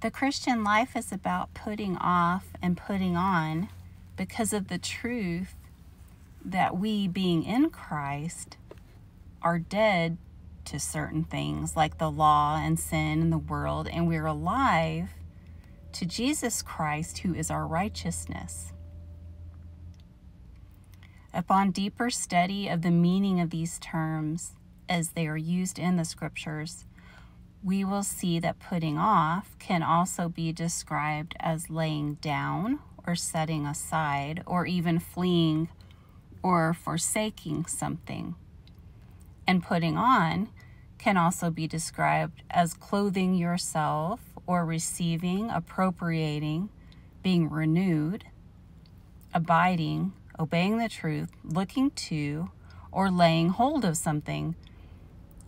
The Christian life is about putting off and putting on because of the truth that we, being in Christ, are dead to certain things like the law and sin and the world, and we're alive to Jesus Christ, who is our righteousness. Upon deeper study of the meaning of these terms as they are used in the scriptures, we will see that putting off can also be described as laying down or setting aside or even fleeing or forsaking something. And putting on can also be described as clothing yourself or receiving, appropriating, being renewed, abiding, obeying the truth, looking to, or laying hold of something.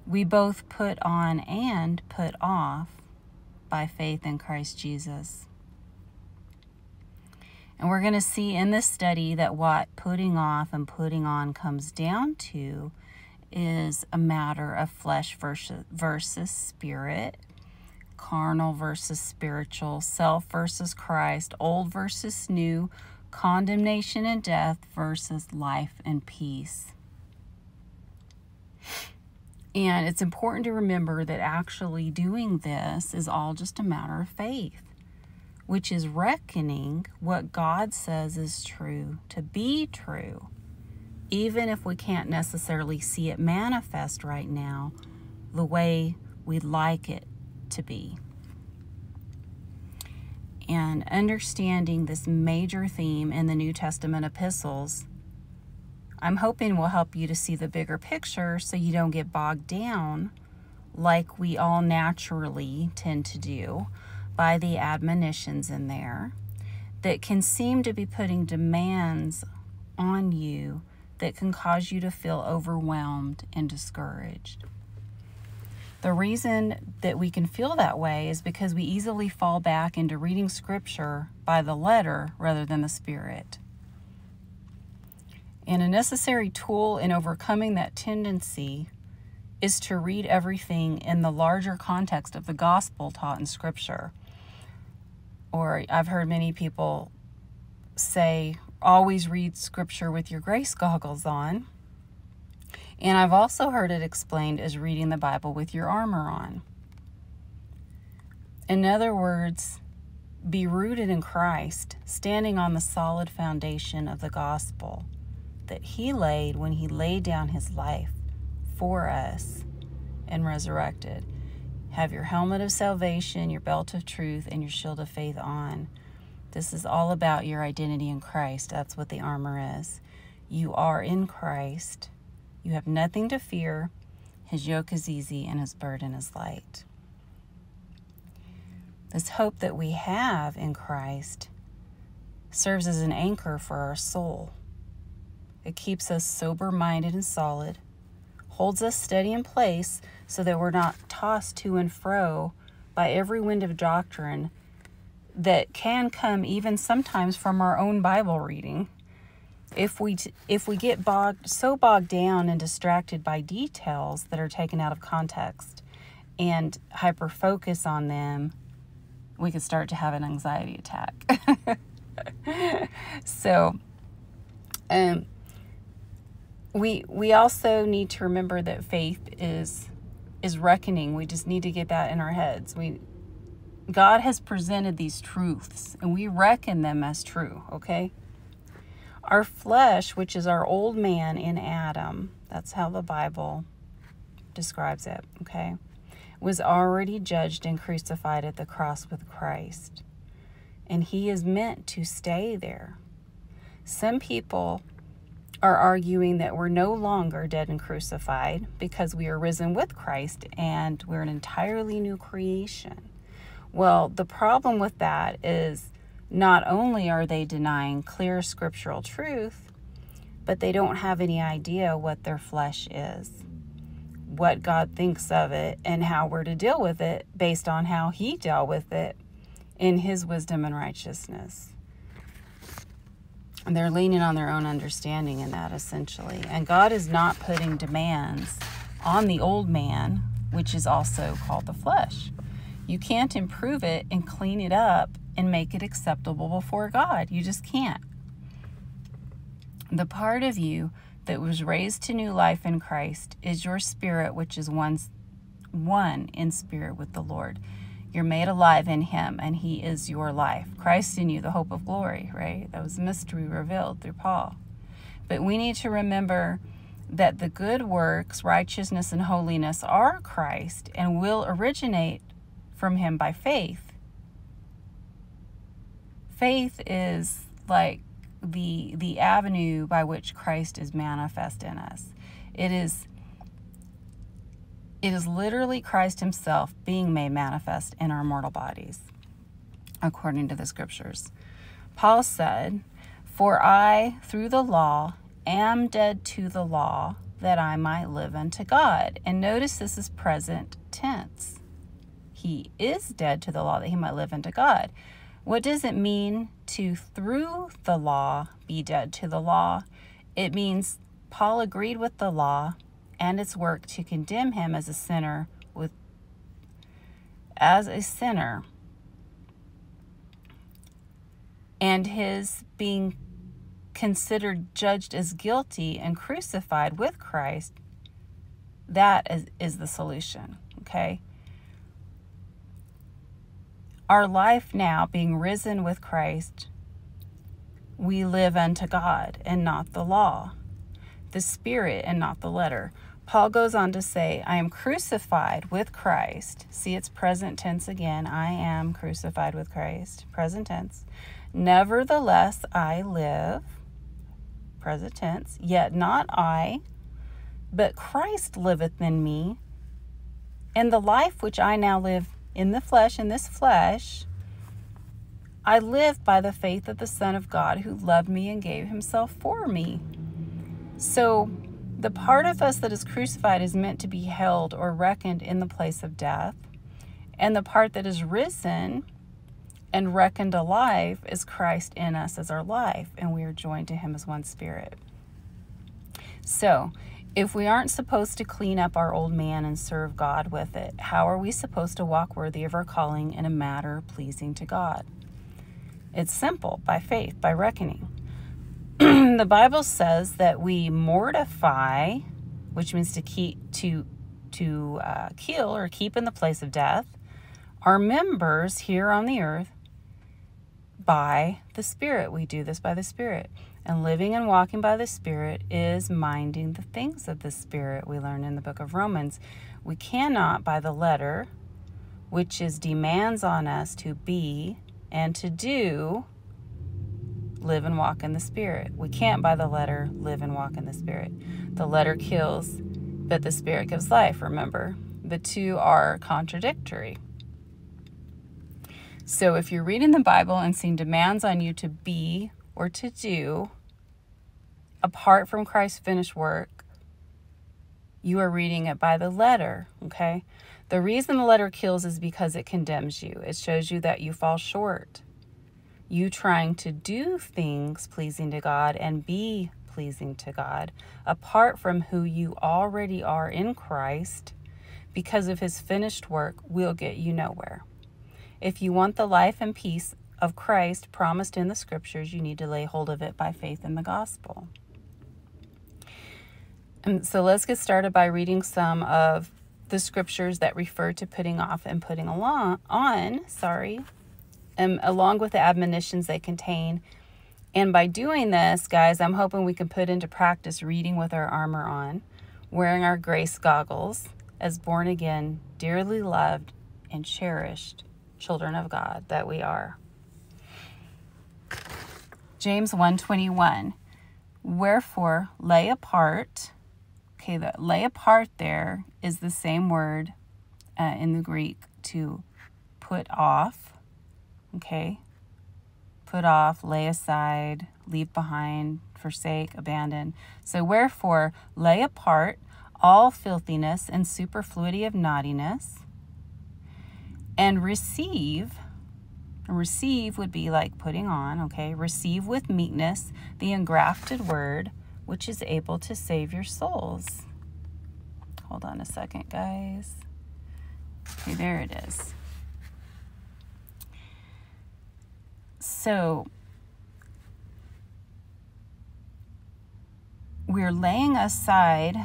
We both put on and put off by faith in Christ Jesus. And we're going to see in this study that what putting off and putting on comes down to is a matter of flesh versus, versus spirit, carnal versus spiritual, self versus Christ, old versus new, condemnation and death versus life and peace. And it's important to remember that actually doing this is all just a matter of faith, which is reckoning what God says is true to be true even if we can't necessarily see it manifest right now the way we'd like it to be. And understanding this major theme in the New Testament epistles, I'm hoping will help you to see the bigger picture so you don't get bogged down like we all naturally tend to do by the admonitions in there that can seem to be putting demands on you that can cause you to feel overwhelmed and discouraged. The reason that we can feel that way is because we easily fall back into reading scripture by the letter rather than the spirit. And a necessary tool in overcoming that tendency is to read everything in the larger context of the gospel taught in scripture. Or I've heard many people say always read scripture with your grace goggles on. And I've also heard it explained as reading the Bible with your armor on. In other words, be rooted in Christ, standing on the solid foundation of the gospel that He laid when He laid down His life for us and resurrected. Have your helmet of salvation, your belt of truth, and your shield of faith on this is all about your identity in Christ. That's what the armor is. You are in Christ. You have nothing to fear. His yoke is easy and his burden is light. This hope that we have in Christ serves as an anchor for our soul. It keeps us sober minded and solid, holds us steady in place so that we're not tossed to and fro by every wind of doctrine that can come even sometimes from our own Bible reading. If we if we get bogged so bogged down and distracted by details that are taken out of context and hyper focus on them, we could start to have an anxiety attack. so um we we also need to remember that faith is is reckoning. We just need to get that in our heads. We God has presented these truths and we reckon them as true, okay? Our flesh, which is our old man in Adam, that's how the Bible describes it, okay, was already judged and crucified at the cross with Christ. And he is meant to stay there. Some people are arguing that we're no longer dead and crucified because we are risen with Christ and we're an entirely new creation. Well, the problem with that is not only are they denying clear scriptural truth, but they don't have any idea what their flesh is, what God thinks of it, and how we're to deal with it based on how He dealt with it in His wisdom and righteousness. And they're leaning on their own understanding in that essentially. And God is not putting demands on the old man, which is also called the flesh. You can't improve it and clean it up and make it acceptable before God. You just can't. The part of you that was raised to new life in Christ is your spirit, which is one, one in spirit with the Lord. You're made alive in Him, and He is your life. Christ in you, the hope of glory, right? That was a mystery revealed through Paul. But we need to remember that the good works, righteousness, and holiness are Christ and will originate from Him by faith. Faith is like the the avenue by which Christ is manifest in us. It is it is literally Christ himself being made manifest in our mortal bodies according to the scriptures. Paul said, "For I through the law am dead to the law that I might live unto God." And notice this is present tense. He is dead to the law that he might live unto God. What does it mean to, through the law, be dead to the law? It means Paul agreed with the law and its work to condemn him as a sinner with as a sinner and his being considered judged as guilty and crucified with Christ that is, is the solution okay our life now, being risen with Christ, we live unto God and not the law, the Spirit and not the letter. Paul goes on to say, I am crucified with Christ. See, it's present tense again. I am crucified with Christ. Present tense. Nevertheless, I live. Present tense. Yet not I, but Christ liveth in me. And the life which I now live in the flesh, in this flesh, I live by the faith of the Son of God who loved me and gave himself for me. So, the part of us that is crucified is meant to be held or reckoned in the place of death, and the part that is risen and reckoned alive is Christ in us as our life, and we are joined to him as one spirit. So, if we aren't supposed to clean up our old man and serve God with it, how are we supposed to walk worthy of our calling in a matter pleasing to God? It's simple by faith, by reckoning. the Bible says that we mortify, which means to keep to to uh, kill or keep in the place of death, our members here on the earth by the Spirit. We do this by the Spirit. And living and walking by the Spirit is minding the things of the Spirit, we learn in the book of Romans. We cannot, by the letter, which is demands on us to be and to do, live and walk in the Spirit. We can't, by the letter, live and walk in the Spirit. The letter kills, but the Spirit gives life, remember? The two are contradictory. So if you're reading the Bible and seeing demands on you to be or to do apart from Christ's finished work, you are reading it by the letter, okay? The reason the letter kills is because it condemns you. It shows you that you fall short. You trying to do things pleasing to God and be pleasing to God apart from who you already are in Christ because of his finished work will get you nowhere. If you want the life and peace of Christ promised in the scriptures, you need to lay hold of it by faith in the gospel. And so let's get started by reading some of the scriptures that refer to putting off and putting along on, sorry, um, along with the admonitions they contain. And by doing this, guys, I'm hoping we can put into practice reading with our armor on, wearing our grace goggles as born again, dearly loved, and cherished children of God that we are. James 121. Wherefore lay apart. Okay, the lay apart there is the same word uh, in the Greek to put off. Okay, put off, lay aside, leave behind, forsake, abandon. So, wherefore, lay apart all filthiness and superfluity of naughtiness, and receive Receive would be like putting on, okay? Receive with meekness the engrafted word, which is able to save your souls. Hold on a second, guys. Okay, there it is. So we're laying aside,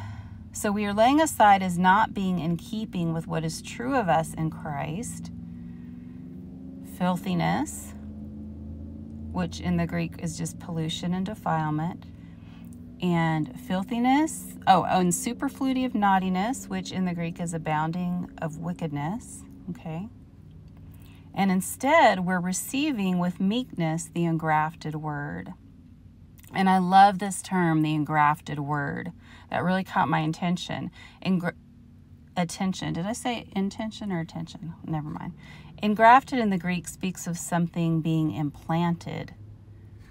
so we are laying aside as not being in keeping with what is true of us in Christ filthiness, which in the Greek is just pollution and defilement, and filthiness, oh, and superfluity of naughtiness, which in the Greek is abounding of wickedness, okay? And instead, we're receiving with meekness the engrafted word. And I love this term, the engrafted word. That really caught my attention. Engra- attention. Did I say intention or attention? Never mind. Engrafted in the Greek speaks of something being implanted,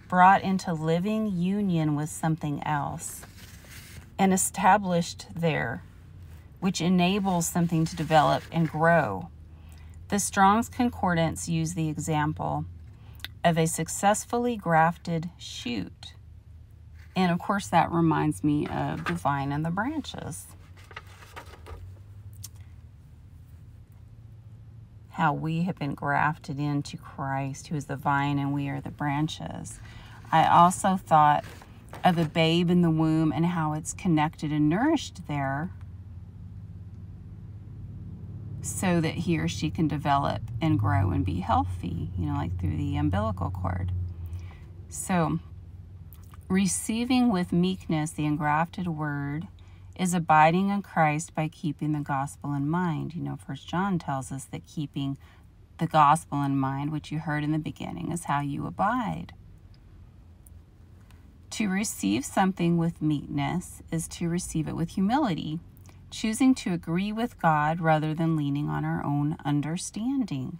brought into living union with something else, and established there, which enables something to develop and grow. The Strong's Concordance use the example of a successfully grafted shoot. And of course, that reminds me of the vine and the branches. How we have been grafted into Christ, who is the vine, and we are the branches. I also thought of the babe in the womb and how it's connected and nourished there so that he or she can develop and grow and be healthy, you know, like through the umbilical cord. So, receiving with meekness the engrafted word is abiding in Christ by keeping the gospel in mind. You know, First John tells us that keeping the gospel in mind, which you heard in the beginning, is how you abide. To receive something with meekness is to receive it with humility choosing to agree with God rather than leaning on our own understanding.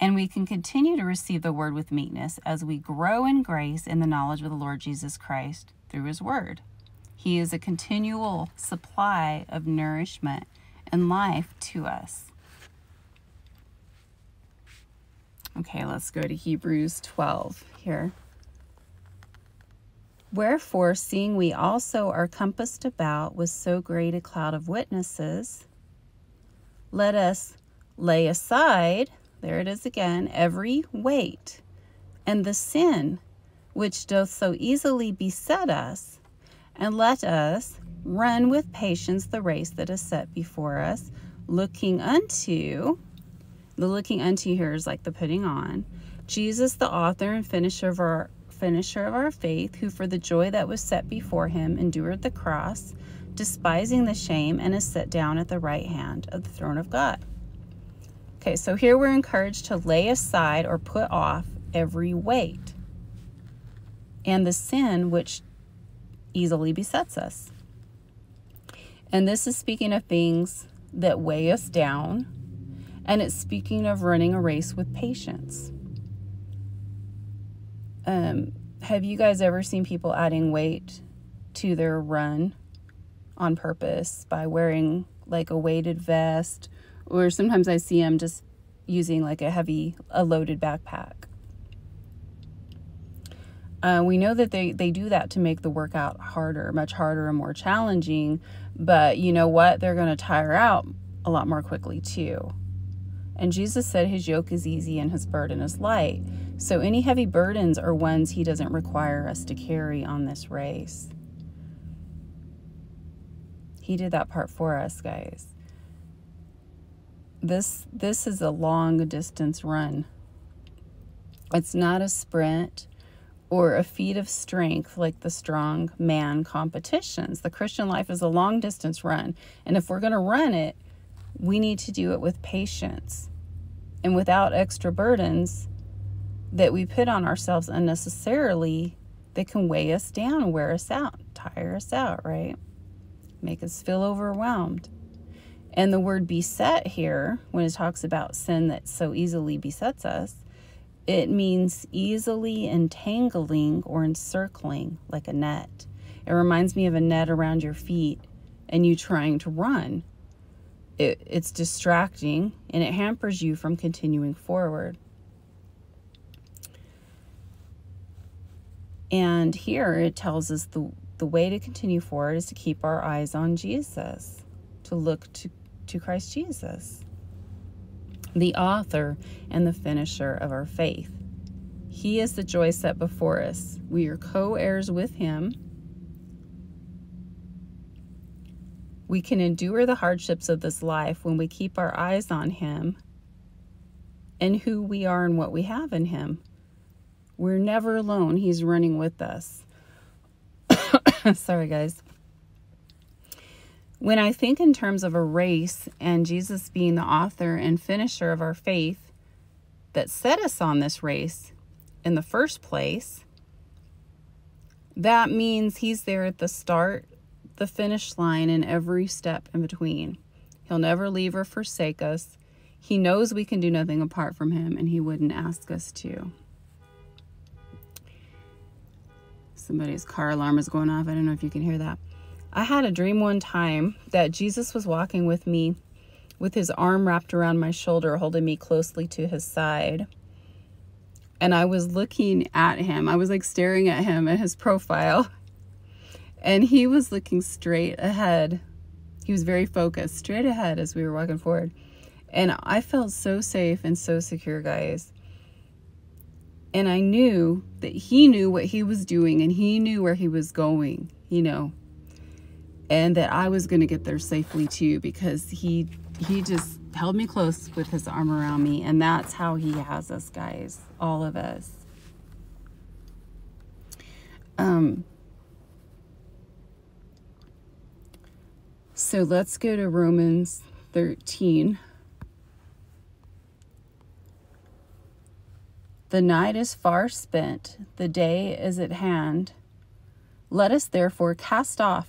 And we can continue to receive the word with meekness as we grow in grace in the knowledge of the Lord Jesus Christ through his word. He is a continual supply of nourishment and life to us. Okay, let's go to Hebrews 12 here. Wherefore, seeing we also are compassed about with so great a cloud of witnesses, let us lay aside, there it is again, every weight and the sin which doth so easily beset us, and let us run with patience the race that is set before us, looking unto, the looking unto here is like the putting on, Jesus, the author and finisher of our finisher of our faith, who for the joy that was set before him endured the cross, despising the shame, and is set down at the right hand of the throne of God. Okay, so here we're encouraged to lay aside or put off every weight and the sin which easily besets us. And this is speaking of things that weigh us down, and it's speaking of running a race with patience. Um, have you guys ever seen people adding weight to their run on purpose by wearing like a weighted vest? Or sometimes I see them just using like a heavy, a loaded backpack. Uh, we know that they, they do that to make the workout harder, much harder and more challenging. But you know what? They're going to tire out a lot more quickly too. And Jesus said his yoke is easy and his burden is light. So any heavy burdens are ones he doesn't require us to carry on this race. He did that part for us, guys. This this is a long distance run. It's not a sprint or a feat of strength like the strong man competitions. The Christian life is a long distance run. And if we're going to run it, we need to do it with patience and without extra burdens that we put on ourselves unnecessarily that can weigh us down, wear us out, tire us out, right? Make us feel overwhelmed. And the word beset here, when it talks about sin that so easily besets us, it means easily entangling or encircling like a net. It reminds me of a net around your feet and you trying to run it, it's distracting and it hampers you from continuing forward. And here it tells us the, the way to continue forward is to keep our eyes on Jesus, to look to, to Christ Jesus, the author and the finisher of our faith. He is the joy set before us. We are co heirs with Him. We can endure the hardships of this life when we keep our eyes on Him and who we are and what we have in Him. We're never alone, He's running with us. Sorry, guys. When I think in terms of a race and Jesus being the author and finisher of our faith that set us on this race in the first place, that means he's there at the start, the finish line, and every step in between. He'll never leave or forsake us. He knows we can do nothing apart from him, and he wouldn't ask us to. Somebody's car alarm is going off. I don't know if you can hear that. I had a dream one time that Jesus was walking with me with his arm wrapped around my shoulder, holding me closely to his side. And I was looking at him. I was like staring at him at his profile. And he was looking straight ahead. He was very focused, straight ahead as we were walking forward. And I felt so safe and so secure, guys. And I knew that he knew what he was doing and he knew where he was going, you know and that I was going to get there safely too because he he just held me close with his arm around me and that's how he has us guys all of us. Um so let's go to Romans 13 The night is far spent, the day is at hand. Let us therefore cast off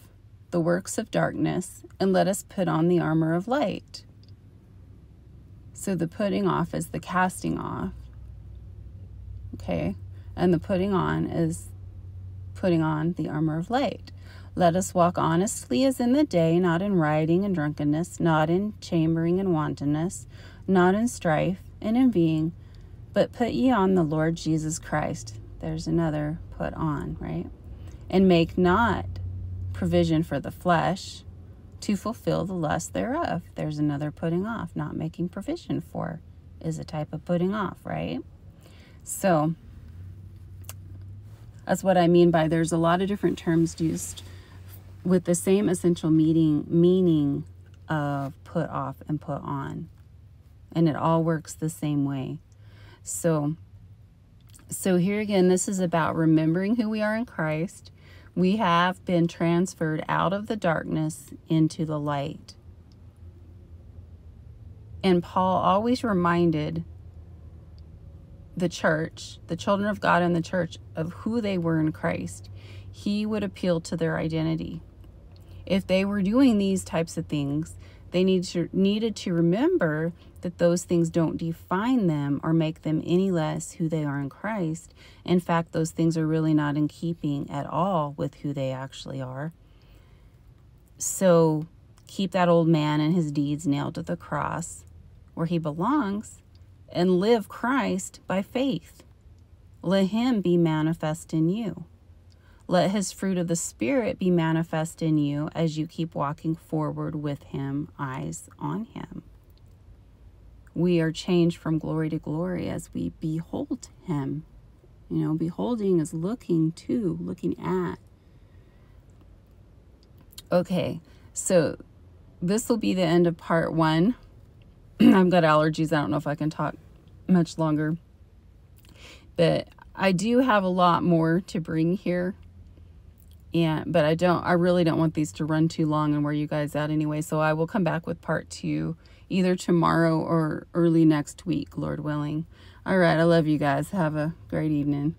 the works of darkness, and let us put on the armor of light. So the putting off is the casting off. Okay? And the putting on is putting on the armor of light. Let us walk honestly as in the day, not in rioting and drunkenness, not in chambering and wantonness, not in strife and envying, but put ye on the Lord Jesus Christ. There's another put on, right? And make not provision for the flesh to fulfill the lust thereof. There's another putting off, not making provision for is a type of putting off, right? So that's what I mean by there's a lot of different terms used with the same essential meaning meaning of put off and put on. And it all works the same way. So so here again this is about remembering who we are in Christ we have been transferred out of the darkness into the light. And Paul always reminded the church, the children of God in the church, of who they were in Christ. He would appeal to their identity. If they were doing these types of things, they need to, needed to remember that those things don't define them or make them any less who they are in Christ. In fact, those things are really not in keeping at all with who they actually are. So keep that old man and his deeds nailed to the cross where he belongs and live Christ by faith. Let him be manifest in you. Let his fruit of the Spirit be manifest in you as you keep walking forward with him, eyes on him we are changed from glory to glory as we behold him. You know, beholding is looking to, looking at. Okay, so this will be the end of part one. I've got allergies. I don't know if I can talk much longer. But I do have a lot more to bring here. And but I don't I really don't want these to run too long and wear you guys out anyway. So I will come back with part two either tomorrow or early next week, Lord willing. All right, I love you guys. Have a great evening.